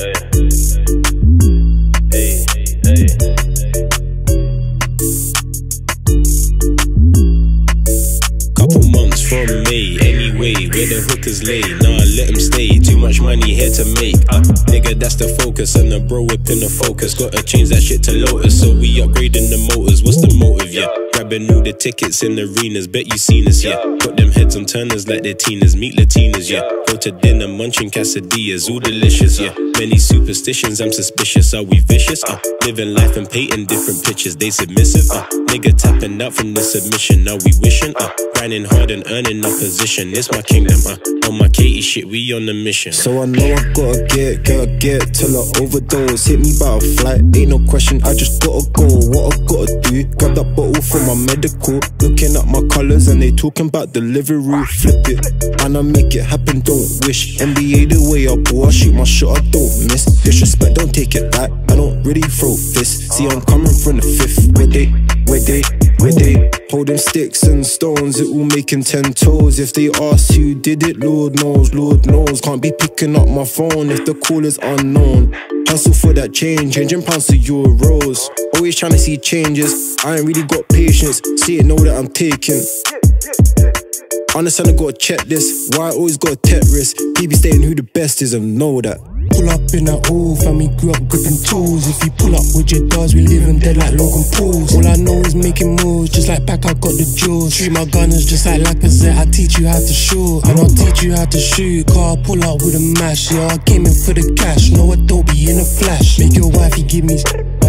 Couple months from anyway, where the hookers lay. Nah, stay. Too much money here to make. Uh, nigga, that's the focus. And the bro whipping the focus. Gotta change that shit to Lotus. So we upgrading the motors. What's the motive, yeah? Grabbing all the tickets in the arenas. Bet you seen us, yeah. Put them heads on turners like they're teeners. Meet Latinas, yeah. Go to dinner, munching quesadillas. All delicious, yeah. Many superstitions, I'm suspicious. Are we vicious? Uh, living life and painting different pictures. They submissive. Uh, nigga tapping out from the submission. Are we wishing? Uh, grinding hard and earning our position. It's my kingdom. Uh, on my Katie shit, we on the mission. So I know I gotta get, gotta get till I overdose. Hit me by a flight, ain't no question. I just gotta go. What I gotta do? Grab that bottle for my medical. Looking at my colors and they talking about delivery. Flip it and I make it happen. Don't wish. NBA the way I ball, I shoot my shot, I don't miss. Disrespect, don't take it back. I don't really throw fists. See, I'm coming from the fifth. Where they, where they, where they holding sticks and stones, it will make him ten toes. If they ask who did it, Lord knows, Lord knows. Can't be picking up my phone if the call is unknown. Hustle for that change, changing pounds to euros. Always trying to see changes. I ain't really got patience. See it, know that I'm taking. Understand I gotta check this. Why I always got a Tetris. People saying who the best is and know that. Pull up in that old family, grew up gripping tools. If you pull up with your dogs, we living dead like Logan Pauls. All I know is making moves, just like back, I got the jewels. Treat my gunners just like Lacazette, I teach you how to shoot. And I'll teach you how to shoot. Car pull up with a mash, yeah, I came in for the cash. No, I don't be in a flash. Make your wifey give me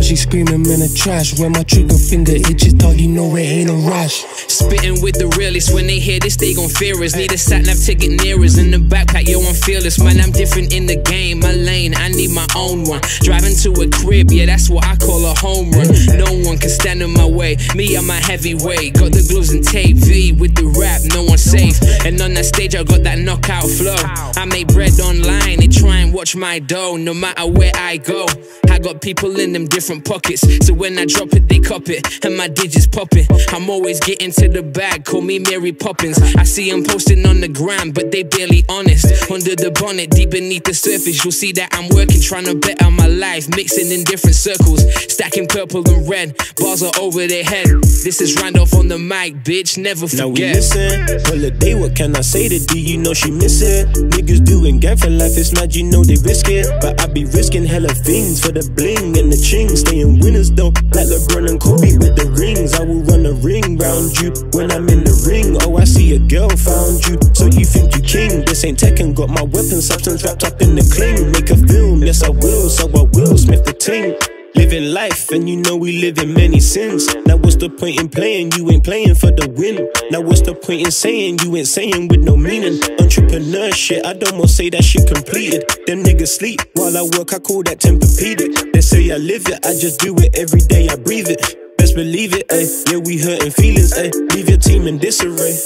she screaming in the trash. When my trigger finger itches, dog, you know it ain't a rash. Spitting with the realest, when they hear this, they gon' fear us. Need a sat nav ticket near us in the backpack, yo, I'm fearless. Man, I'm different in the game. My lane, I need my own one. Driving to a crib, yeah, that's what I call a home run. No one can stand in my way. Me, I'm a heavyweight. Got the gloves and tape. V with the rap, no one's safe. And on that stage, I got that knockout flow. I make bread online, they try and watch my dough. No matter where I go, I got people in them different pockets. So when I drop it, they cop it. And my digits popping. I'm always getting to the bag, call me Mary Poppins. I see them posting on the gram, but they barely honest. Under the bonnet, deep beneath the surface, you'll see that I'm working, trying to better my life, mixing in different circles, stacking purple and red. Bars are over their head. This is Randolph on the mic, bitch. Never forget. Now we listen. Holiday, what can I say to D? You know she miss it. Niggas doing gang for life, it's mad, you know they risk it. But I be risking hella things for the bling and the ching. Staying winners though, like LeBron and Kobe with the rings. I will run a ring round you when I'm in the ring. Oh, I see a girl found you, so you think you king. This ain't Tekken, got my weapon substance wrapped up in the cling. Make a film, yes I will, so I will. Smith the ting. Living life, and you know we live in many sins. Now what's the point in playing? You ain't playing for the win. Now what's the point in saying? You ain't saying with no meaning. Entrepreneur shit, I'd almost say that shit completed. Them niggas sleep while I work, I call that Tempur-Pedic. They say I live it, I just do it every day, I breathe it. Best believe it, ayy. Yeah, we hurting feelings, ayy. Leave your team in disarray.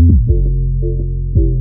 Thank you.